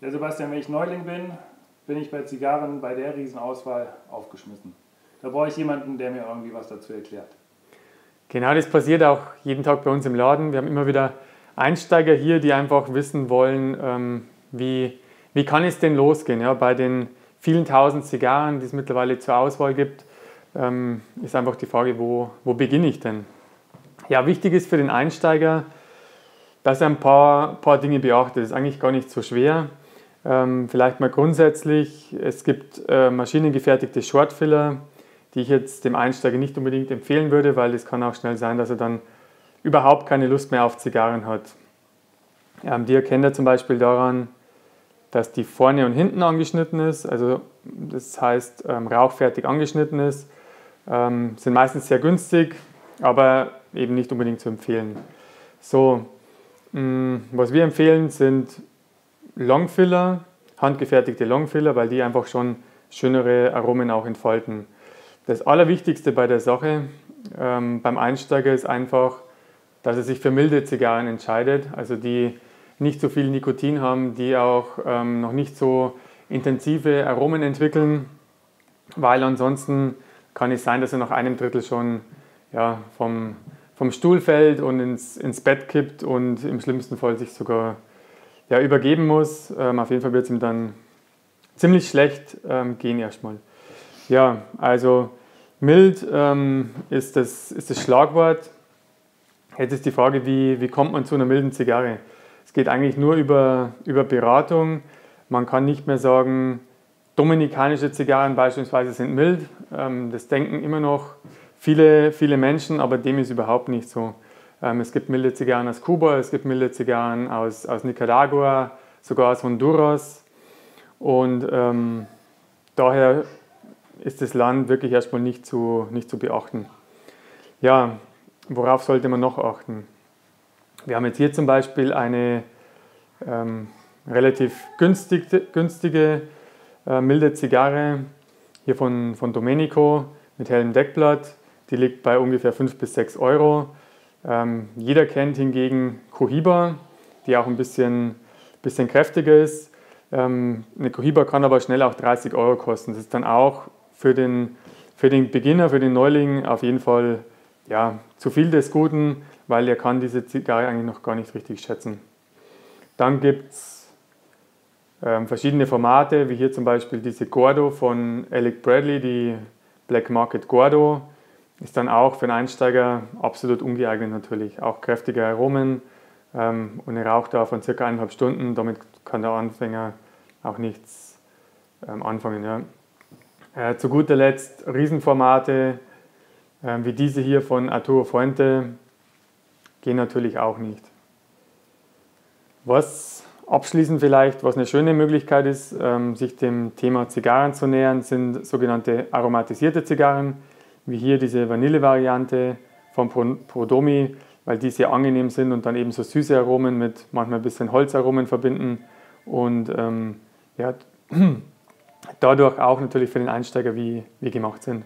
Ja, Sebastian, wenn ich Neuling bin, bin ich bei Zigarren bei der Riesenauswahl aufgeschmissen. Da brauche ich jemanden, der mir irgendwie was dazu erklärt. Genau, das passiert auch jeden Tag bei uns im Laden. Wir haben immer wieder Einsteiger hier, die einfach wissen wollen, ähm, wie, wie kann es denn losgehen? Ja, bei den vielen tausend Zigarren, die es mittlerweile zur Auswahl gibt, ähm, ist einfach die Frage, wo, wo beginne ich denn? Ja, wichtig ist für den Einsteiger, dass er ein paar, paar Dinge beachtet. Das ist eigentlich gar nicht so schwer. Ähm, vielleicht mal grundsätzlich, es gibt äh, maschinengefertigte Shortfiller, die ich jetzt dem Einsteiger nicht unbedingt empfehlen würde, weil es kann auch schnell sein, dass er dann überhaupt keine Lust mehr auf Zigarren hat. Ähm, die erkennt er zum Beispiel daran, dass die vorne und hinten angeschnitten ist, also das heißt ähm, rauchfertig angeschnitten ist, ähm, sind meistens sehr günstig, aber eben nicht unbedingt zu empfehlen. So, mh, mm, was wir empfehlen sind Longfiller, handgefertigte Longfiller, weil die einfach schon schönere Aromen auch entfalten. Das Allerwichtigste bei der Sache ähm, beim Einsteiger ist einfach, dass er sich für milde Zigarren entscheidet, also die nicht so viel Nikotin haben, die auch ähm, noch nicht so intensive Aromen entwickeln, weil ansonsten kann es sein, dass er nach einem Drittel schon ja, vom, vom Stuhl fällt und ins, ins Bett kippt und im schlimmsten Fall sich sogar ja, übergeben muss. Ähm, auf jeden Fall wird es ihm dann ziemlich schlecht ähm, gehen erstmal. Ja, also mild ähm, ist, das, ist das Schlagwort. Jetzt ist die Frage, wie, wie kommt man zu einer milden Zigarre? Es geht eigentlich nur über, über Beratung. Man kann nicht mehr sagen, dominikanische Zigarren beispielsweise sind mild. Ähm, das denken immer noch viele, viele Menschen, aber dem ist überhaupt nicht so. Ähm, es gibt milde Zigarren aus Kuba, es gibt milde Zigarren aus, aus Nicaragua, sogar aus Honduras. Und ähm, daher ist das Land wirklich erstmal nicht zu, nicht zu beachten. Ja, worauf sollte man noch achten? Wir haben jetzt hier zum Beispiel eine ähm, relativ günstige, günstige äh, milde Zigarre, hier von, von Domenico mit hellem Deckblatt. Die liegt bei ungefähr 5 bis 6 Euro. Ähm, jeder kennt hingegen Cohiba, die auch ein bisschen, bisschen kräftiger ist. Ähm, eine Cohiba kann aber schnell auch 30 Euro kosten. Das ist dann auch für den, für den Beginner, für den Neuling auf jeden Fall ja, zu viel des Guten, weil er kann diese Zigarre eigentlich noch gar nicht richtig schätzen. Dann gibt es ähm, verschiedene Formate, wie hier zum Beispiel diese Gordo von Alec Bradley, die Black Market Gordo. Ist dann auch für einen Einsteiger absolut ungeeignet natürlich. Auch kräftige Aromen ähm, und eine Rauchdauer von circa eineinhalb Stunden. Damit kann der Anfänger auch nichts ähm, anfangen. Ja. Äh, zu guter Letzt Riesenformate äh, wie diese hier von Arturo Fuente gehen natürlich auch nicht. Was abschließend vielleicht, was eine schöne Möglichkeit ist, ähm, sich dem Thema Zigarren zu nähern, sind sogenannte aromatisierte Zigarren wie hier diese Vanille-Variante von Prodomi, weil die sehr angenehm sind und dann eben so süße Aromen mit manchmal ein bisschen Holzaromen verbinden und ähm, ja, dadurch auch natürlich für den Einsteiger wie, wie gemacht sind.